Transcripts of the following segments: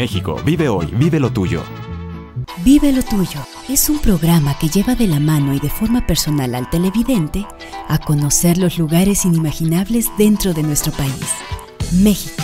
México, vive hoy, vive lo tuyo. Vive lo tuyo es un programa que lleva de la mano y de forma personal al televidente a conocer los lugares inimaginables dentro de nuestro país, México.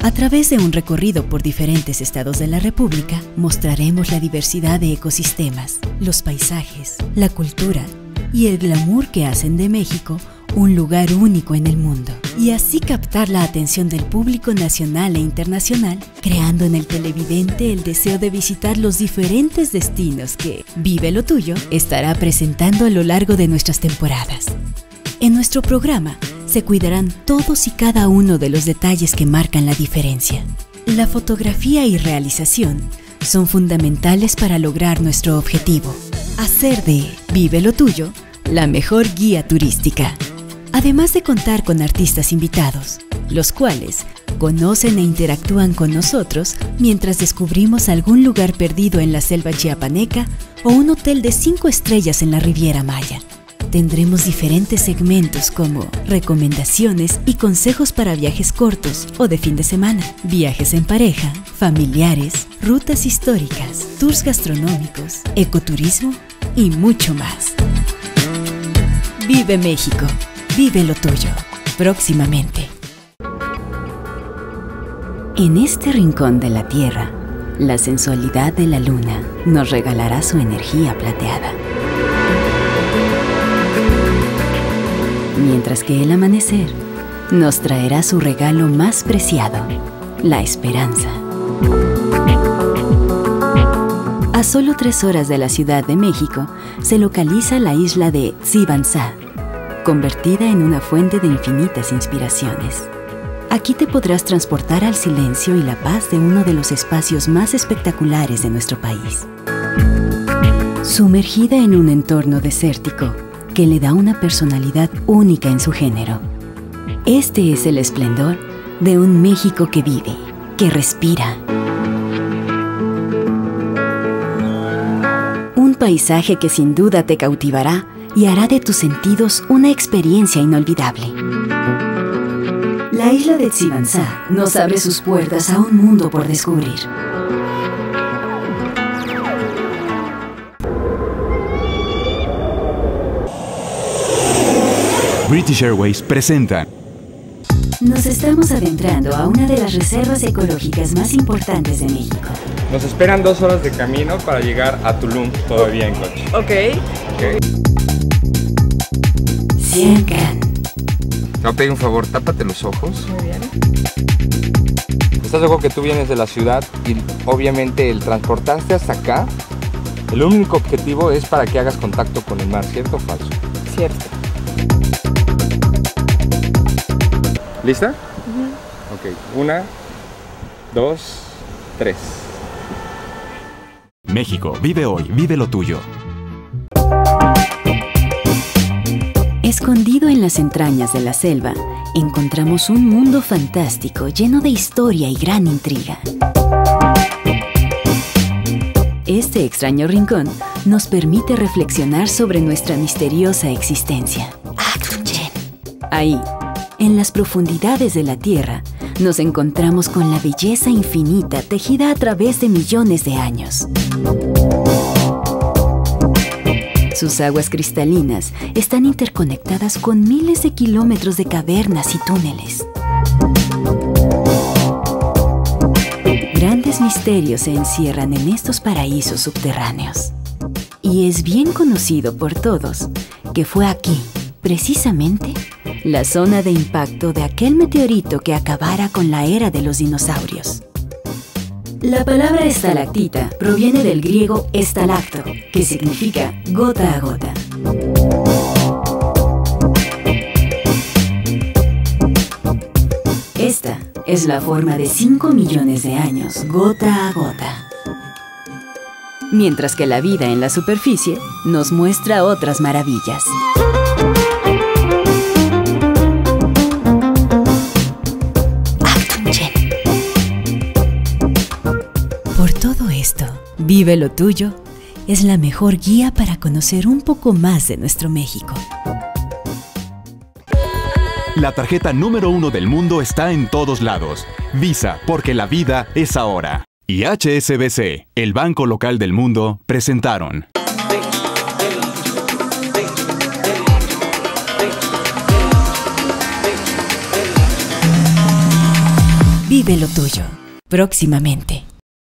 A través de un recorrido por diferentes estados de la República, mostraremos la diversidad de ecosistemas, los paisajes, la cultura y el glamour que hacen de México un lugar único en el mundo, y así captar la atención del público nacional e internacional, creando en el televidente el deseo de visitar los diferentes destinos que Vive lo Tuyo estará presentando a lo largo de nuestras temporadas. En nuestro programa se cuidarán todos y cada uno de los detalles que marcan la diferencia. La fotografía y realización son fundamentales para lograr nuestro objetivo, hacer de Vive lo Tuyo la mejor guía turística además de contar con artistas invitados, los cuales conocen e interactúan con nosotros mientras descubrimos algún lugar perdido en la selva chiapaneca o un hotel de cinco estrellas en la Riviera Maya. Tendremos diferentes segmentos como recomendaciones y consejos para viajes cortos o de fin de semana, viajes en pareja, familiares, rutas históricas, tours gastronómicos, ecoturismo y mucho más. Vive México. Vive lo tuyo, próximamente. En este rincón de la Tierra, la sensualidad de la luna nos regalará su energía plateada. Mientras que el amanecer nos traerá su regalo más preciado, la esperanza. A solo tres horas de la Ciudad de México se localiza la isla de Zibanzá, convertida en una fuente de infinitas inspiraciones. Aquí te podrás transportar al silencio y la paz de uno de los espacios más espectaculares de nuestro país. Sumergida en un entorno desértico que le da una personalidad única en su género. Este es el esplendor de un México que vive, que respira. Un paisaje que sin duda te cautivará y hará de tus sentidos una experiencia inolvidable. La isla de Tsibanzá nos abre sus puertas a un mundo por descubrir. British Airways presenta. Nos estamos adentrando a una de las reservas ecológicas más importantes de México. Nos esperan dos horas de camino para llegar a Tulum todavía en coche. Ok. Ok. Siencan. Te voy a pedir un favor, tápate los ojos. Muy bien. Estás de acuerdo que tú vienes de la ciudad y obviamente el transportarte hasta acá, el único objetivo es para que hagas contacto con el mar, ¿cierto o falso? Cierto. ¿Lista? Ok, una, dos, tres. México, vive hoy, vive lo tuyo. Escondido en las entrañas de la selva, encontramos un mundo fantástico lleno de historia y gran intriga. Este extraño rincón nos permite reflexionar sobre nuestra misteriosa existencia. Ahí, en las profundidades de la Tierra, nos encontramos con la belleza infinita tejida a través de millones de años. Sus aguas cristalinas están interconectadas con miles de kilómetros de cavernas y túneles. Grandes misterios se encierran en estos paraísos subterráneos. Y es bien conocido por todos que fue aquí, precisamente, la zona de impacto de aquel meteorito que acabara con la era de los dinosaurios. La palabra estalactita proviene del griego estalacto, que significa gota a gota. Esta es la forma de 5 millones de años, gota a gota. Mientras que la vida en la superficie nos muestra otras maravillas. Todo esto, Vive lo tuyo, es la mejor guía para conocer un poco más de nuestro México. La tarjeta número uno del mundo está en todos lados. Visa, porque la vida es ahora. Y HSBC, el banco local del mundo, presentaron. Vive lo tuyo, próximamente.